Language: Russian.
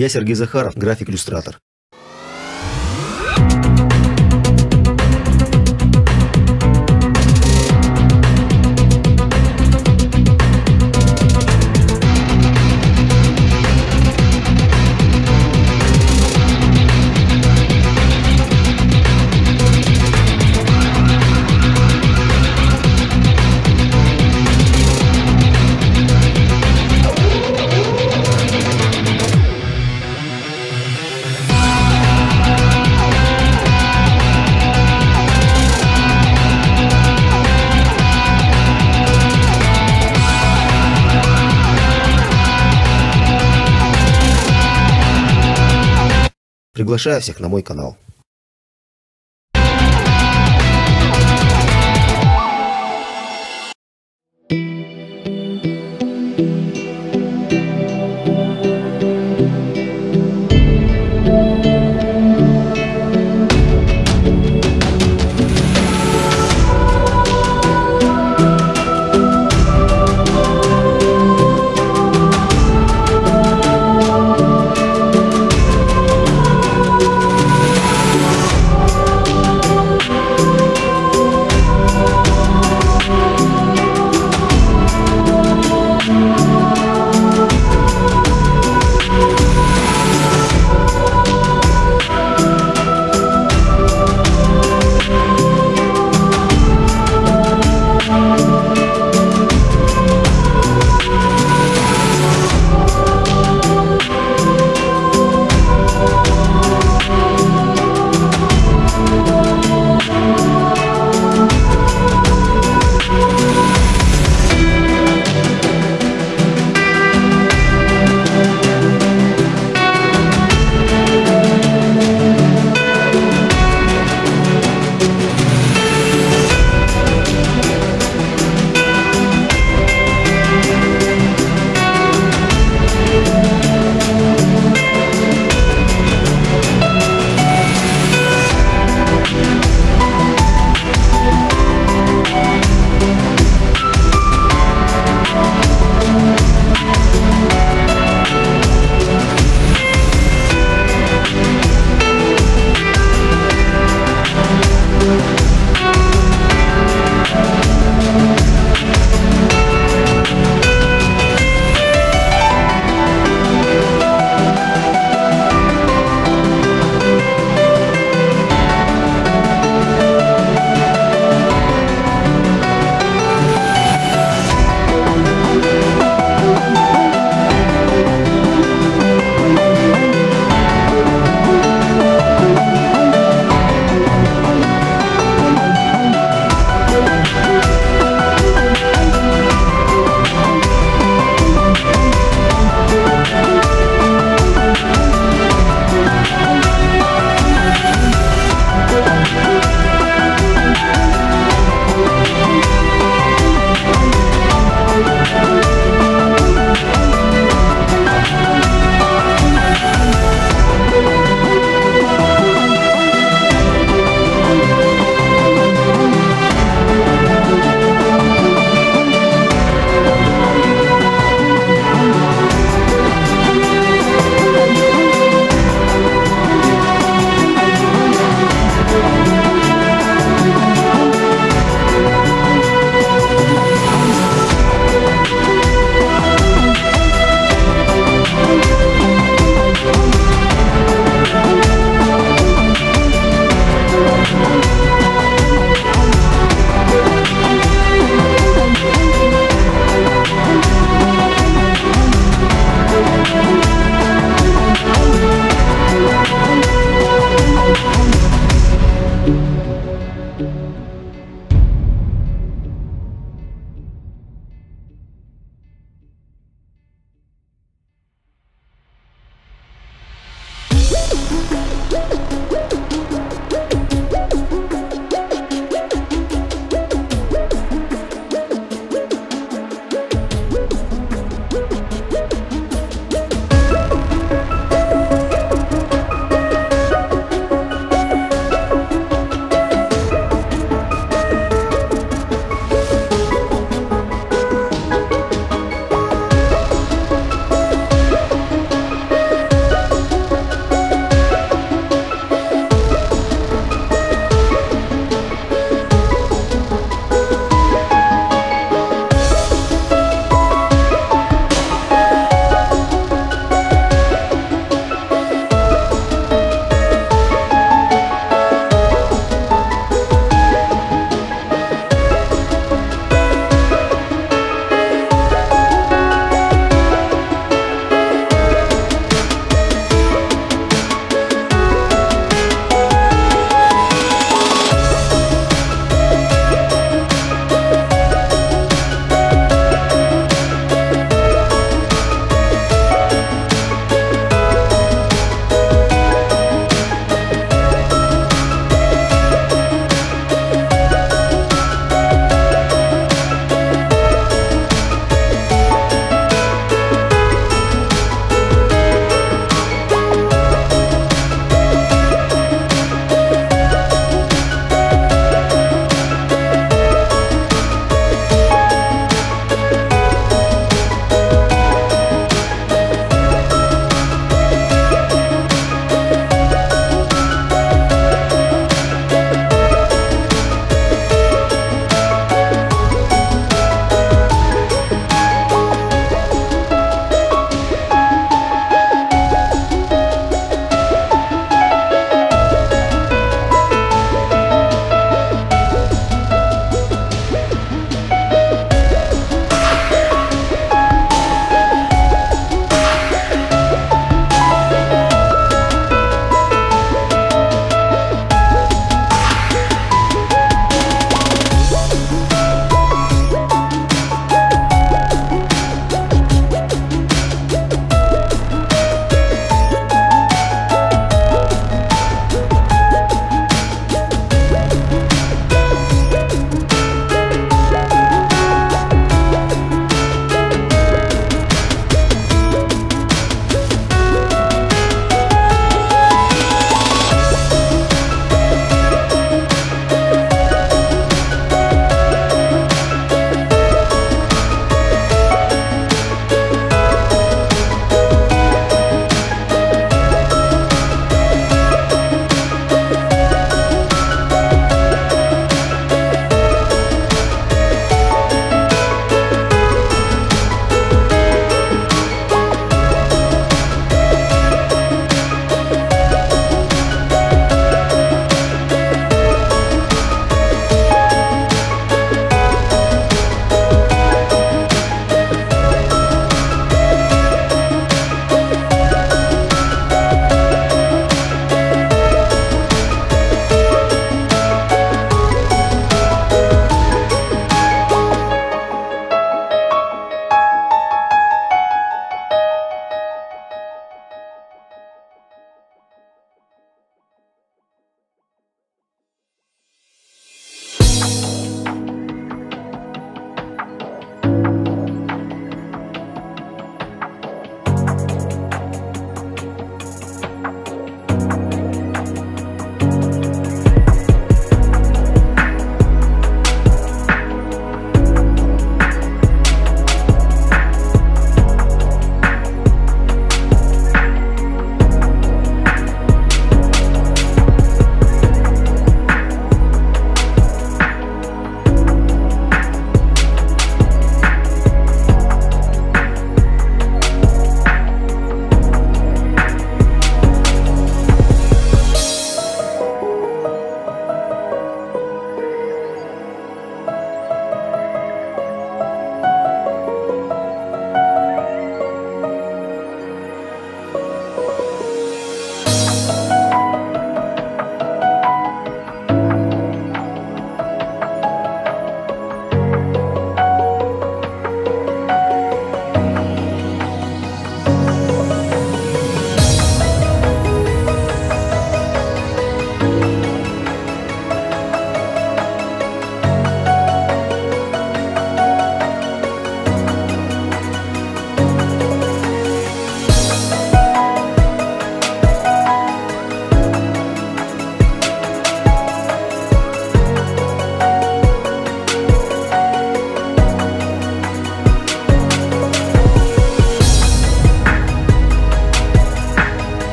Я Сергей Захаров, график-иллюстратор. Приглашаю всех на мой канал.